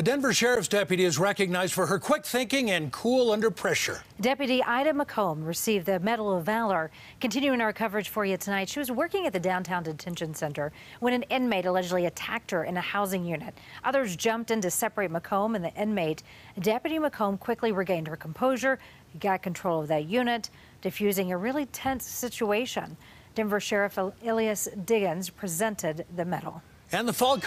A Denver sheriff's deputy is recognized for her quick thinking and cool under pressure. Deputy Ida McComb received the Medal of Valor. Continuing our coverage for you tonight, she was working at the downtown detention center when an inmate allegedly attacked her in a housing unit. Others jumped in to separate McComb and the inmate. Deputy McComb quickly regained her composure, got control of that unit, defusing a really tense situation. Denver Sheriff Elias Diggins presented the medal. And the fall